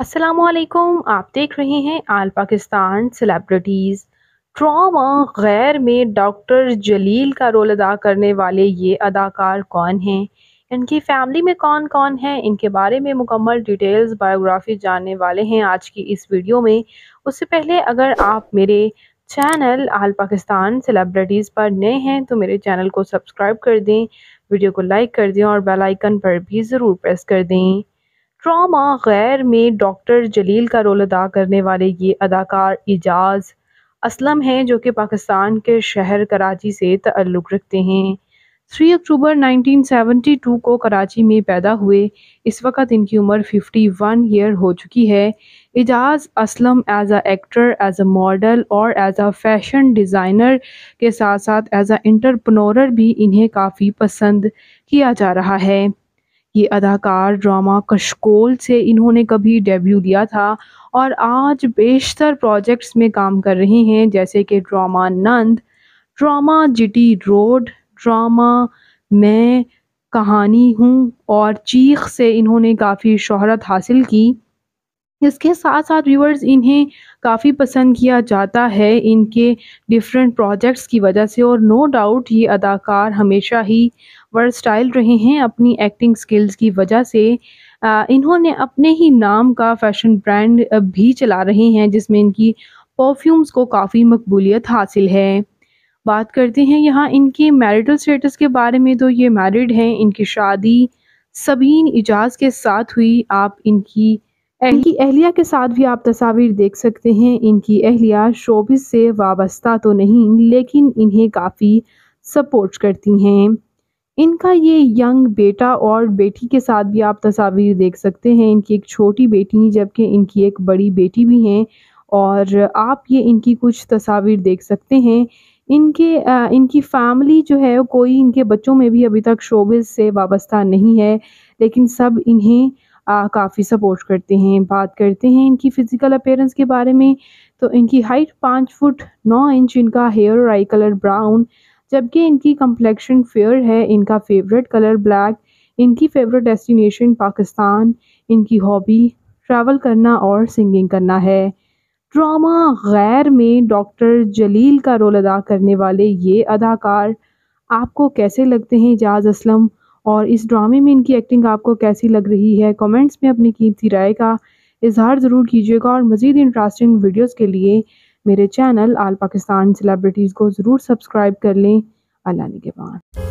السلام علیکم، آپ دیکھ رہے ہیں آل پاکستان سیلیبریٹیز ٹراما غیر میں ڈاکٹر جلیل کا رول ادا کرنے والے یہ اداکار کون ہیں؟ ان کی فیملی میں کون کون ہیں؟ ان کے بارے میں مکمل ڈیٹیلز بایوگرافی جاننے والے ہیں آج کی اس ویڈیو میں. اس سے پہلے اگر آپ میرے چینل آل پاکستان سیلیبریٹیز پر نئے ہیں تو میرے چینل کو سبسکرائب کر دیں ویڈیو کو لائک کر دیں اور بیل آئیکن پر بھی ضرور پریس کر دیں۔ ٹراما غیر میں ڈاکٹر جلیل کا رول ادا کرنے والے یہ اداکار اجاز اسلم ہیں جو کہ پاکستان کے شہر کراچی سے تعلق رکھتے ہیں۔ 3 اکتوبر 1972 کو کراچی میں پیدا ہوئے۔ اس وقت ان کی عمر 51 ایئر ہو چکی ہے۔ Ijaz Aslam as a actor as a model اور ایز اے فیشن ڈیزائنر کے ساتھ ساتھ ایز اے انٹرپنورر بھی انہیں کافی پسند کیا جا رہا ہے۔ یہ اداکار ڈرامہ کشکول سے انہوں نے کبھی ڈیبیو لیا تھا اور آج بیشتر پروجیکٹس میں کام کر رہے ہیں، جیسے کہ drama Nand, drama Jatti road, drama میں کہانی ہوں اور چیخ سے انہوں نے کافی شہرت حاصل کی۔ اس کے ساتھ ساتھ ویورز انہیں کافی پسند کیا جاتا ہے ان کے ڈیفرنٹ پروجیکٹس کی وجہ سے اور نو ڈاؤٹ یہ اداکار ہمیشہ ہی ورسٹائل رہے ہیں اپنی ایکٹنگ سکلز کی وجہ سے۔ انہوں نے اپنے ہی نام کا فیشن برانڈ بھی چلا رہے ہیں، جس میں ان کی پرفیومز کو کافی مقبولیت حاصل ہے۔ بات کرتے ہیں یہاں ان کی میریٹل سٹیٹس کے بارے میں، تو یہ میرڈ ہیں، ان کی شادی سبین اجاز کے ساتھ ہوئی۔ آپ ان کی ان کی اہلیہ کے ساتھ بھی آپ تصاویر دیکھ سکتے ہیں۔ ان کی اہلیہ شوبز سے وابستہ تو نہیں، لیکن انہیں کافی سپورٹ کرتی ہیں۔ ان کا یہ ینگ بیٹا اور بیٹی کے ساتھ بھی آپ تصاویر دیکھ سکتے ہیں۔ ان کی ایک چھوٹی بیٹی جبکہ ان کی ایک بڑی بیٹی بھی ہیں۔ اور آپ یہ ان کی کچھ تصاویر دیکھ سکتے ہیں۔ ان کے ان کی فیملی جو ہے، کوئی ان کے بچوں میں بھی ابھی تک شوبز سے وابستہ نہیں ہے۔ لیکن سب انہیں کافی سپورٹ کرتے ہیں، بات کرتے ہیں ان کی فزیکل اپیرنس کے بارے میں۔ تو ان کی ہائٹ پانچ فٹ نو انچ، ان کا ہیئر اور آئی کلر براؤن جبکہ ان کی کمپلیکشن فیئر ہے، ان کا فیوریٹ کلر بلیک ان کی فیوریٹ ڈیسٹینیشن پاکستان، ان کی ہابی ٹریول کرنا اور سنگنگ کرنا ہے۔ ڈرامہ غیر میں ڈاکٹر جلیل کا رول ادا کرنے والے یہ اداکار آپ کو کیسے لگتے ہیں اجاز اسلم؟ اور اس ڈرامے میں ان کی ایکٹنگ آپ کو کیسی لگ رہی ہے؟ کومنٹس میں اپنی قیمتی رائے کا اظہار ضرور کیجیے گا اور مزید انٹرسٹنگ ویڈیوز کے لیے میرے چینل آل پاکستان سیلیبریٹیز کو ضرور سبسکرائب کر لیں۔ اللہ نگہبان۔